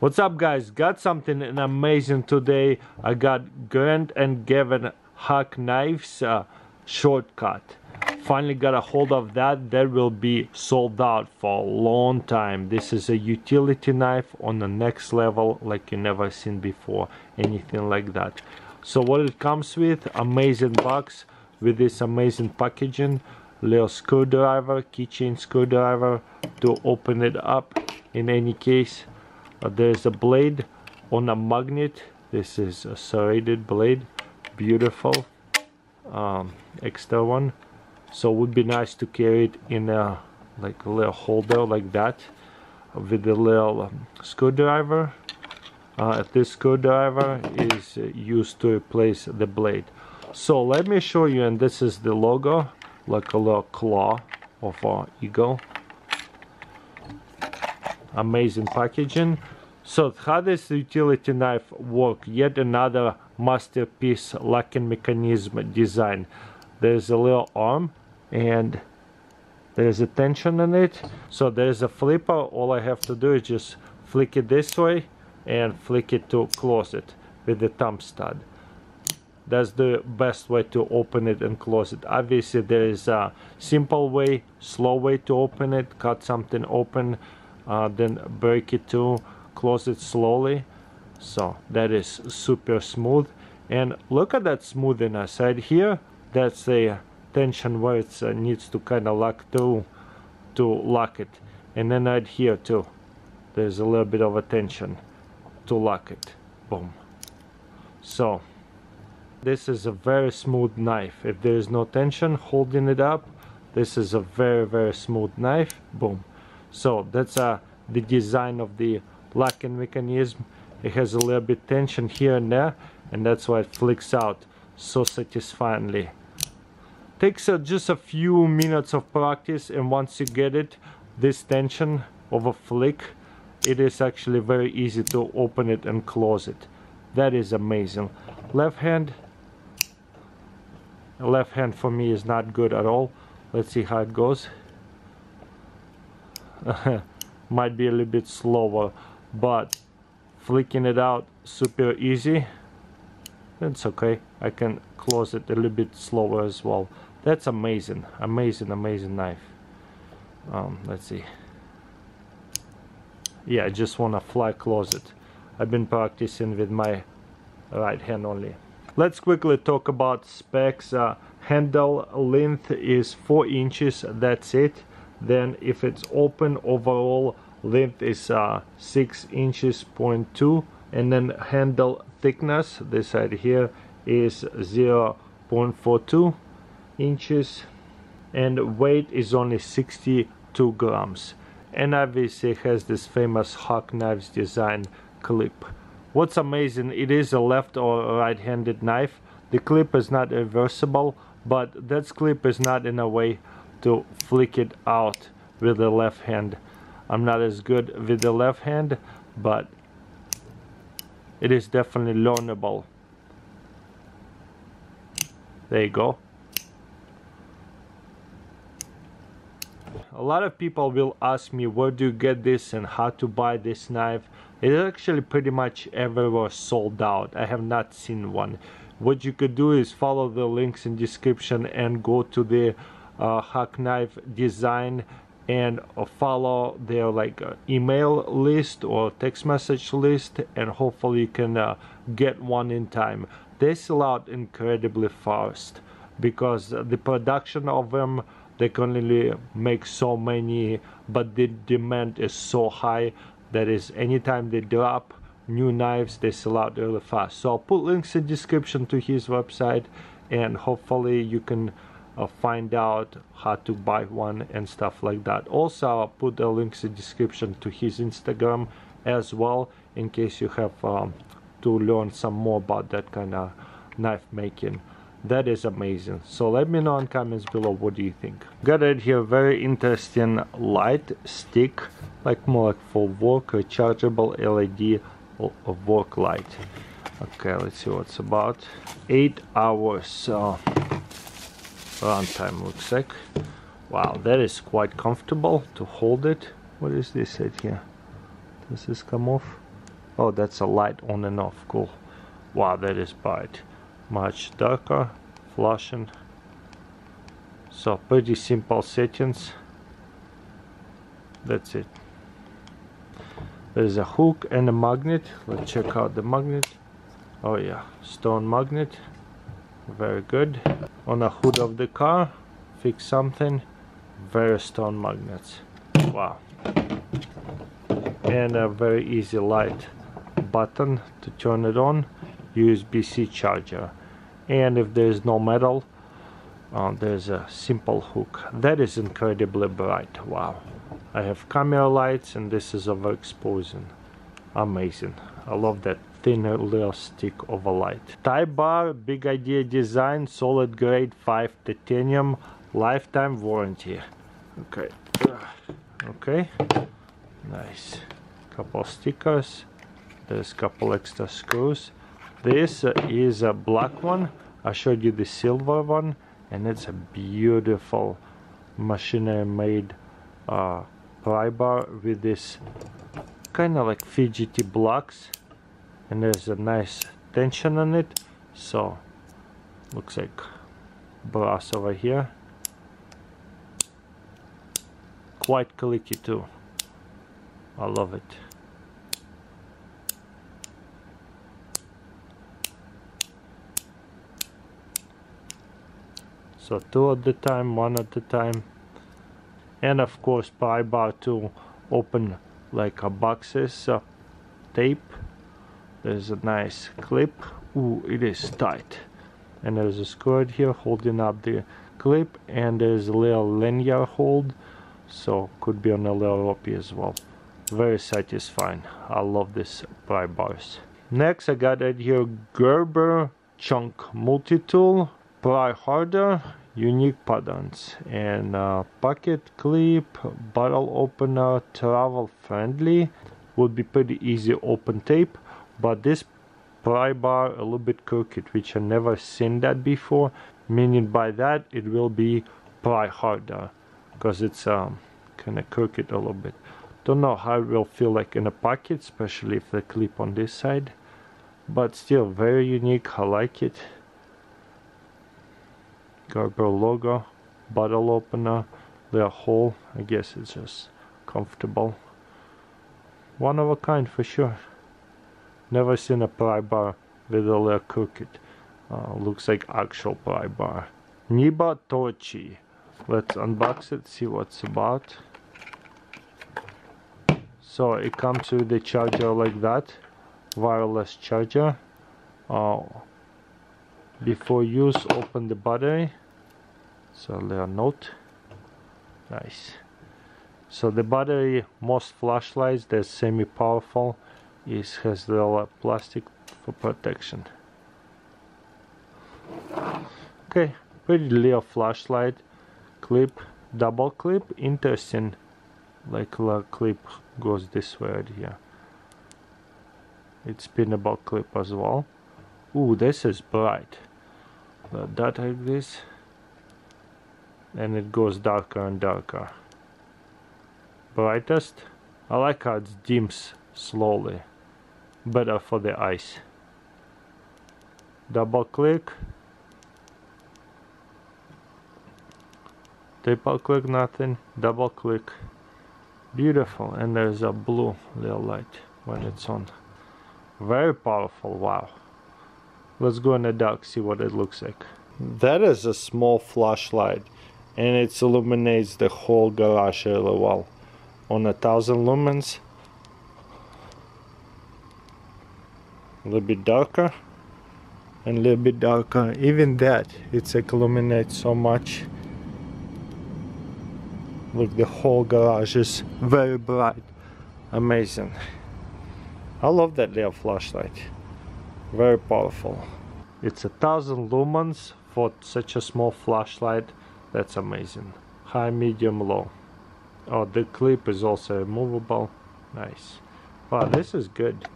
What's up guys? Got something amazing today. I got Grant and Gavin Hawk Knives uh, shortcut. Finally got a hold of that. That will be sold out for a long time. This is a utility knife on the next level like you never seen before. Anything like that. So what it comes with, amazing box with this amazing packaging. Little screwdriver, keychain screwdriver to open it up in any case there's a blade on a magnet. This is a serrated blade. Beautiful um, extra one. So it would be nice to carry it in a like a little holder like that with a little um, screwdriver. Uh, this screwdriver is uh, used to replace the blade. So let me show you and this is the logo like a little claw of an eagle. Amazing packaging so how does the utility knife work yet another masterpiece locking mechanism design. There's a little arm and there's a tension in it. So there's a flipper. All I have to do is just flick it this way and flick it to close it with the thumb stud. That's the best way to open it and close it. Obviously there is a simple way slow way to open it. Cut something open uh, then break it to close it slowly. So that is super smooth. And look at that smoothness right here. That's a tension where it uh, needs to kind of lock through to lock it. And then right here too there's a little bit of a tension to lock it. Boom. So this is a very smooth knife. If there is no tension holding it up this is a very very smooth knife. Boom. So that's uh, the design of the locking mechanism. It has a little bit tension here and there and that's why it flicks out so satisfyingly. Takes uh, just a few minutes of practice and once you get it this tension of a flick it is actually very easy to open it and close it. That is amazing. Left hand left hand for me is not good at all. Let's see how it goes. Might be a little bit slower but flicking it out super easy that's okay. I can close it a little bit slower as well. That's amazing amazing amazing knife. Um, let's see. Yeah I just want to fly close it. I've been practicing with my right hand only. Let's quickly talk about specs. Uh, handle length is 4 inches that's it. Then if it's open overall length is uh, 6 inches point 2 and then handle thickness this side here is 0 0.42 inches and weight is only 62 grams. And obviously has this famous hawk knives design clip. What's amazing it is a left or right handed knife. The clip is not reversible but that clip is not in a way to flick it out with the left hand I'm not as good with the left hand but it is definitely learnable. There you go. A lot of people will ask me where do you get this and how to buy this knife? It is actually pretty much everywhere sold out. I have not seen one. What you could do is follow the links in description and go to the uh, Hawk Knife design and follow their like uh, email list or text message list and hopefully you can uh, get one in time. They sell out incredibly fast because the production of them they can only make so many but the demand is so high that is anytime they drop new knives they sell out really fast. So i'll put links in description to his website and hopefully you can uh, find out how to buy one and stuff like that. Also i'll put the links in description to his instagram as well in case you have um, to learn some more about that kind of knife making. That is amazing. So let me know in comments below what do you think? Got it here very interesting light stick like more like for work rechargeable led work light. Okay let's see what's about. Eight hours so runtime looks like. Wow, that is quite comfortable to hold it. What is this right here? Does this come off? oh that's a light on and off cool wow that is bright much darker flashing so pretty simple settings that's it there's a hook and a magnet let's check out the magnet oh yeah stone magnet very good. On the hood of the car fix something. Very stone magnets. Wow. And a very easy light button to turn it on. USB-C charger. And if there's no metal uh, there's a simple hook. That is incredibly bright. Wow. I have camera lights and this is overexposing. Amazing. I love that thinner little stick of a light Type bar big idea design solid grade 5 titanium lifetime warranty. Okay. Okay. Nice. Couple stickers. There's couple extra screws. This is a black one. I showed you the silver one and it's a beautiful machinery made uh, pry bar with this kind of like fidgety blocks and there's a nice tension on it. So looks like brass over here. Quite clicky too. I love it. So two at the time one at the time. And of course pry bar to open like a boxes uh, tape there's a nice clip. Ooh, it is tight. And there's a squirt here holding up the clip and there's a little lanyard hold so could be on a little rope as well. Very satisfying. I love this pry bars. Next I got it here Gerber chunk multi-tool. Pry harder unique patterns. And uh, pocket clip bottle opener travel friendly. Would be pretty easy open tape but this pry bar a little bit crooked which I never seen that before meaning by that it will be pry harder because it's um, kind of crooked a little bit don't know how it will feel like in a pocket especially if the clip on this side but still very unique I like it Gerber logo, bottle opener, the hole, I guess it's just comfortable. One of a kind for sure. Never seen a pry bar with a little crooked. Uh, looks like actual pry bar. Nebo Torchy. Let's unbox it, see what's about. So it comes with the charger like that, wireless charger. Uh, before use open the battery so little note nice so the battery most flashlights they're semi-powerful is has little plastic for protection. Okay pretty little flashlight clip double clip interesting. Like a clip goes this way right here. It's pinnable clip as well. Ooh, this is bright. That like this. And it goes darker and darker. Brightest. I like how it dims slowly better uh, for the eyes double click. Triple click nothing. Double click. Beautiful. And there's a blue little light when it's on. Very powerful. Wow. Let's go in the dark, see what it looks like. That is a small flashlight and it illuminates the whole garage uh, really well. On a thousand lumens. Little bit darker and a little bit darker. Even that, it's illuminates so much. Look, the whole garage is very bright. Amazing. I love that little flashlight very powerful it's a thousand lumens for such a small flashlight that's amazing high medium low oh the clip is also removable nice wow this is good